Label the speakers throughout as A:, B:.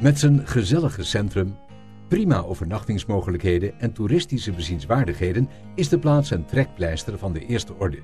A: Met zijn gezellige centrum, prima overnachtingsmogelijkheden en toeristische bezienswaardigheden is de plaats een trekpleister van de eerste orde.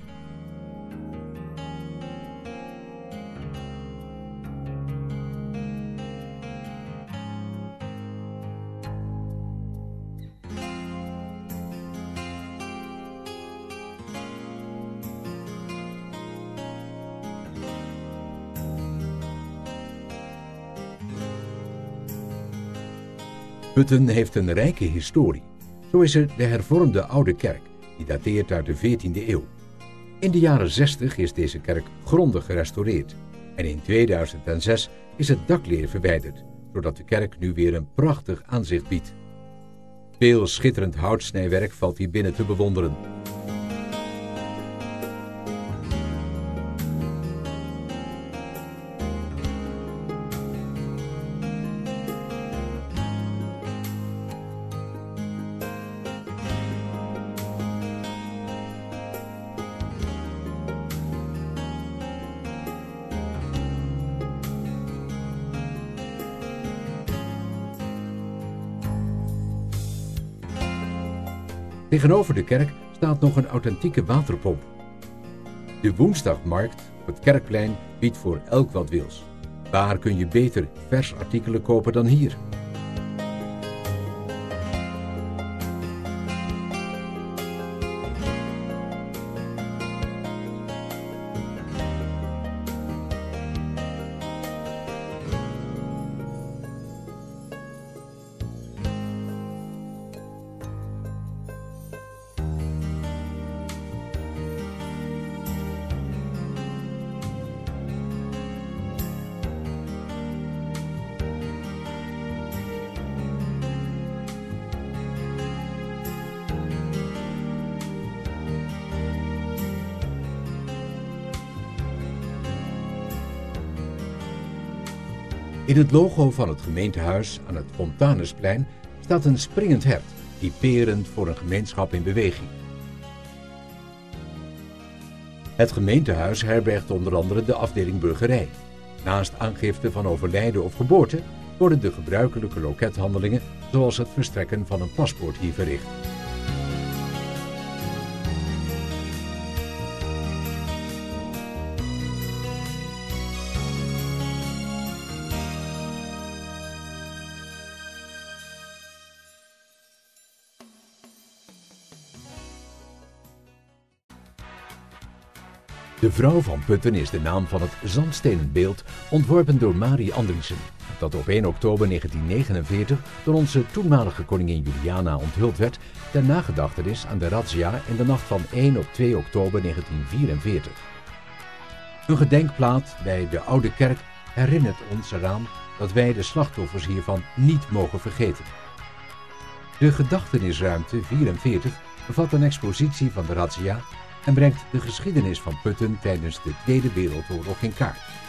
A: Putten heeft een rijke historie. Zo is er de hervormde Oude Kerk, die dateert uit de 14e eeuw. In de jaren 60 is deze kerk grondig gerestaureerd. En in 2006 is het dakleer verwijderd, zodat de kerk nu weer een prachtig aanzicht biedt. Veel schitterend houtsnijwerk valt hier binnen te bewonderen. Tegenover de kerk staat nog een authentieke waterpomp. De woensdagmarkt op het kerkplein biedt voor elk wat wils. Waar kun je beter vers artikelen kopen dan hier? In het logo van het gemeentehuis aan het Fontanusplein staat een springend hert, typerend voor een gemeenschap in beweging. Het gemeentehuis herbergt onder andere de afdeling burgerij. Naast aangifte van overlijden of geboorte worden de gebruikelijke lokethandelingen, zoals het verstrekken van een paspoort, hier verricht. De vrouw van Putten is de naam van het zandstenen beeld ontworpen door Marie Andriessen, dat op 1 oktober 1949 door onze toenmalige koningin Juliana onthuld werd ter nagedachtenis aan de razzia in de nacht van 1 op 2 oktober 1944. Een gedenkplaat bij de Oude Kerk herinnert ons eraan dat wij de slachtoffers hiervan niet mogen vergeten. De gedachtenisruimte 44 bevat een expositie van de razzia en brengt de geschiedenis van Putten tijdens de Tweede Wereldoorlog in kaart.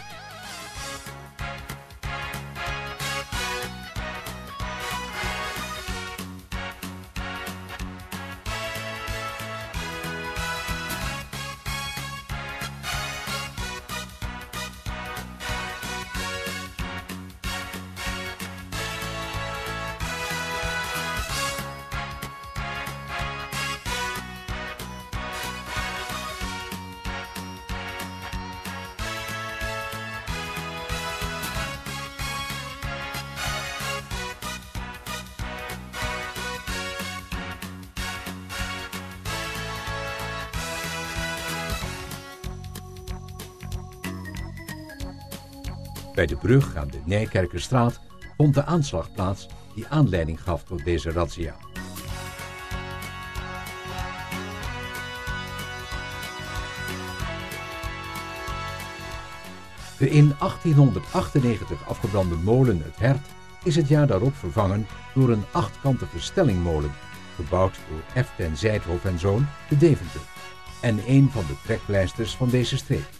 A: Bij de brug aan de Nijkerkerstraat vond de aanslag plaats die aanleiding gaf tot deze razzia. De in 1898 afgebrande molen Het Hert is het jaar daarop vervangen door een achtkantige stellingmolen, gebouwd door F. ten Zijdhof en Zoon te Deventer, en een van de trekpleisters van deze streek.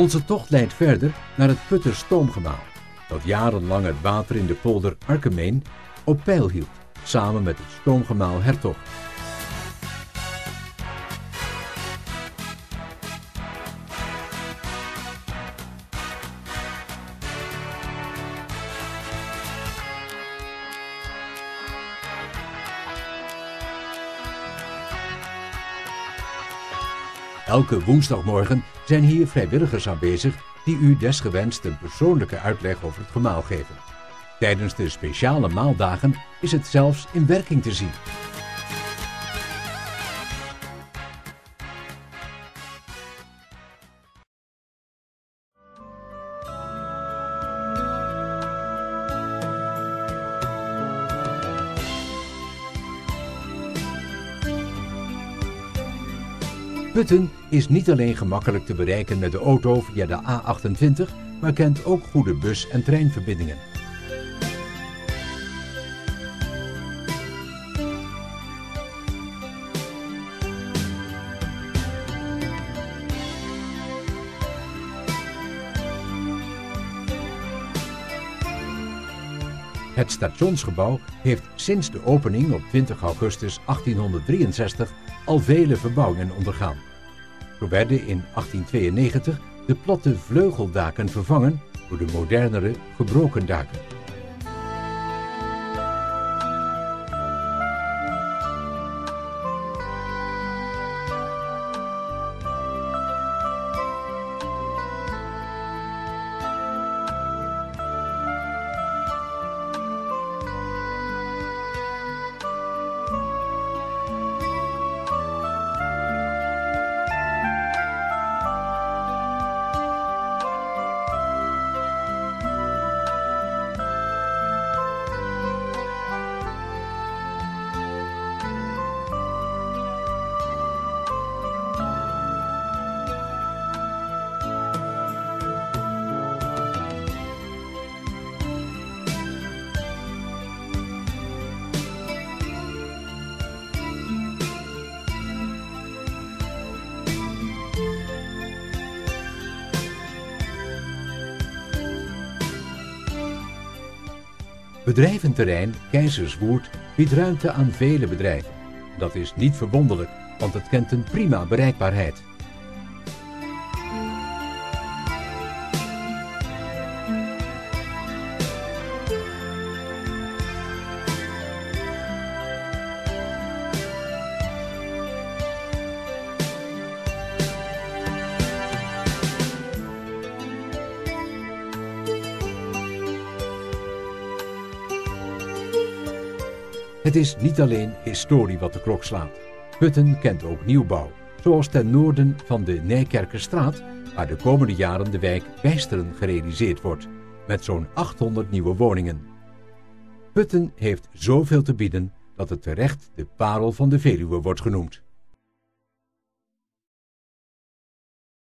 A: Onze tocht leidt verder naar het Putter stoomgemaal, dat jarenlang het water in de polder Arkemeen op peil hield, samen met het stoomgemaal Hertog. Elke woensdagmorgen zijn hier vrijwilligers aanwezig die u desgewenst een persoonlijke uitleg over het gemaal geven. Tijdens de speciale maaldagen is het zelfs in werking te zien. Putten is niet alleen gemakkelijk te bereiken met de auto via de A28, maar kent ook goede bus- en treinverbindingen. Het stationsgebouw heeft sinds de opening op 20 augustus 1863 al vele verbouwingen ondergaan. Zo werden in 1892 de platte vleugeldaken vervangen door de modernere gebroken daken. Bedrijventerrein Keizerswoerd biedt ruimte aan vele bedrijven. Dat is niet verwonderlijk, want het kent een prima bereikbaarheid. Het is niet alleen historie wat de klok slaat. Putten kent ook nieuwbouw, zoals ten noorden van de Nijkerkerstraat, waar de komende jaren de wijk Bijsteren gerealiseerd wordt, met zo'n 800 nieuwe woningen. Putten heeft zoveel te bieden dat het terecht de parel van de Veluwe wordt genoemd.